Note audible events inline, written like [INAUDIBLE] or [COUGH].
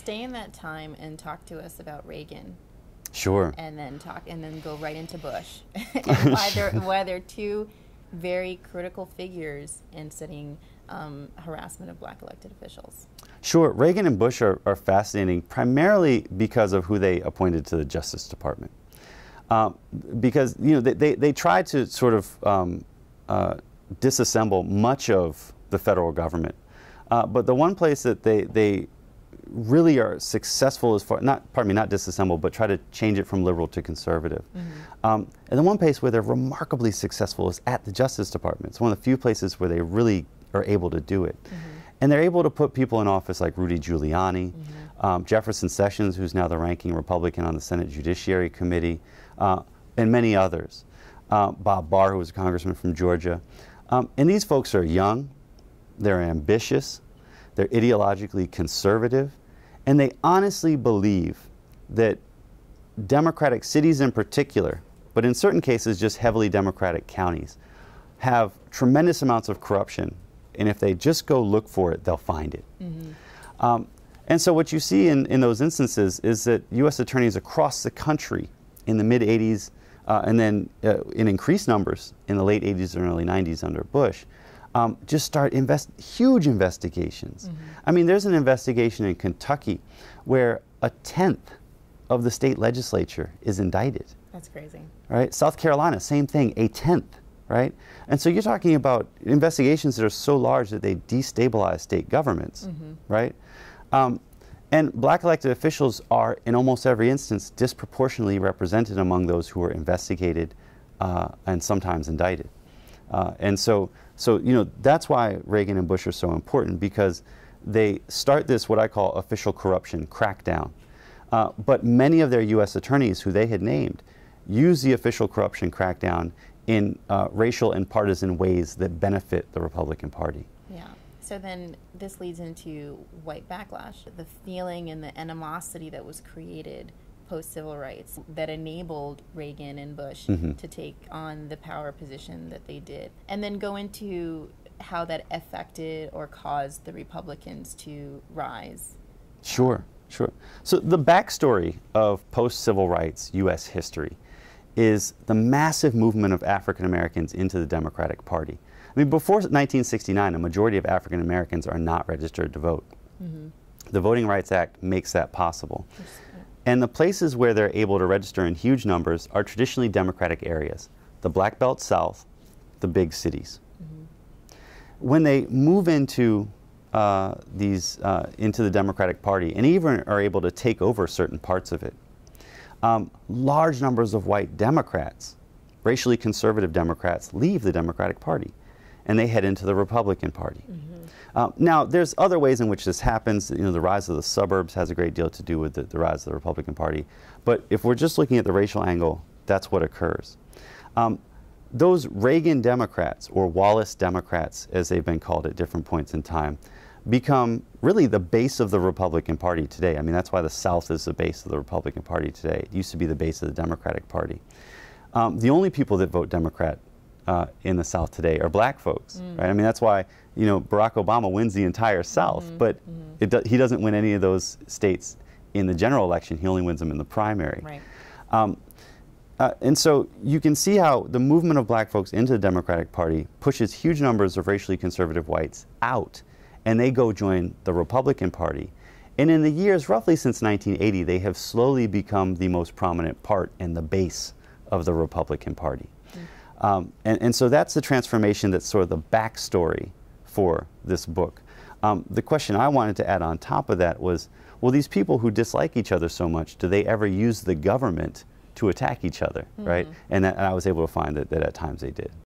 stay in that time and talk to us about Reagan. Sure. And then talk, and then go right into Bush. [LAUGHS] [LAUGHS] why they're why they're two very critical figures in studying um, harassment of black elected officials. Sure. Reagan and Bush are, are fascinating primarily because of who they appointed to the Justice Department. Um, because you know they, they, they tried to sort of um, uh, disassemble much of the federal government. Uh, but the one place that they, they really are successful as far, not, pardon me, not disassemble, but try to change it from liberal to conservative. Mm -hmm. um, and the one place where they're remarkably successful is at the Justice Department. It's one of the few places where they really are able to do it. Mm -hmm. And they're able to put people in office like Rudy Giuliani, mm -hmm. um, Jefferson Sessions, who's now the ranking Republican on the Senate Judiciary Committee, uh, and many others. Uh, Bob Barr, who was a congressman from Georgia. Um, and these folks are young, they're ambitious, they're ideologically conservative, and they honestly believe that Democratic cities in particular, but in certain cases just heavily Democratic counties, have tremendous amounts of corruption. And if they just go look for it, they'll find it. Mm -hmm. um, and so what you see in, in those instances is that U.S. attorneys across the country in the mid 80s uh, and then uh, in increased numbers in the late 80s and early 90s under Bush, um, just start invest huge investigations. Mm -hmm. I mean, there's an investigation in Kentucky where a tenth of the state legislature is indicted. That's crazy. Right? South Carolina, same thing, a tenth. Right? And so you're talking about investigations that are so large that they destabilize state governments. Mm -hmm. Right? Um, and black elected officials are, in almost every instance, disproportionately represented among those who are investigated uh, and sometimes indicted. Uh, and so, so, you know, that's why Reagan and Bush are so important because they start this, what I call official corruption crackdown. Uh, but many of their U.S. attorneys who they had named use the official corruption crackdown in uh, racial and partisan ways that benefit the Republican Party. Yeah. So then this leads into white backlash, the feeling and the animosity that was created post civil rights that enabled Reagan and Bush mm-hmm. to take on the power position that they did. And then go into how that affected or caused the Republicans to rise. Sure, sure. So the backstory of post civil rights U.S. history is the massive movement of African Americans into the Democratic Party. I mean, before 1969, a majority of African Americans are not registered to vote. Mm -hmm. The Voting Rights Act makes that possible. And the places where they're able to register in huge numbers are traditionally Democratic areas the Black Belt South, the big cities. Mm -hmm. When they move into uh, these uh, into the Democratic Party and even are able to take over certain parts of it, um, large numbers of white Democrats, racially conservative Democrats, leave the Democratic Party and they head into the Republican Party. Mm -hmm. Uh, now, there's other ways in which this happens. You know, the rise of the suburbs has a great deal to do with the, the rise of the Republican Party. But if we're just looking at the racial angle, that's what occurs. Um, those Reagan Democrats, or Wallace Democrats, as they've been called at different points in time, become really the base of the Republican Party today. I mean, that's why the South is the base of the Republican Party today. It used to be the base of the Democratic Party. Um, the only people that vote Democrat uh, in the South today are black folks, mm. right? I mean, that's why you know Barack Obama wins the entire South, mm -hmm. but mm -hmm. do, he doesn't win any of those states in the general election. He only wins them in the primary. Right. Um, uh, and so you can see how the movement of black folks into the Democratic Party pushes huge numbers of racially conservative whites out, and they go join the Republican Party. And in the years roughly since 1980, they have slowly become the most prominent part and the base of the Republican Party. Um, and, and, so that's the transformation that's sort of the backstory for this book. Um, the question I wanted to add on top of that was, well, these people who dislike each other so much, do they ever use the government to attack each other, mm -hmm. right? And, that, and I was able to find that, that at times they did.